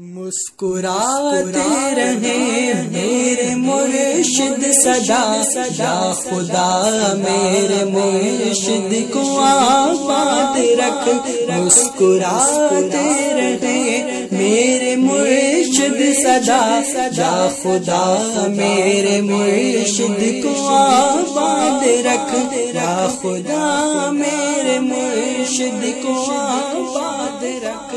مسکراتے رہے میرے مرشد سدا سدا خدا میرے مرشد کو آباد رکھ۔ مسکراتے رہے میرے مرشد سدا سدا خدا میرے مرشد کو آباد رکھ۔ یا خدا میرے مرشد کو آباد رکھ۔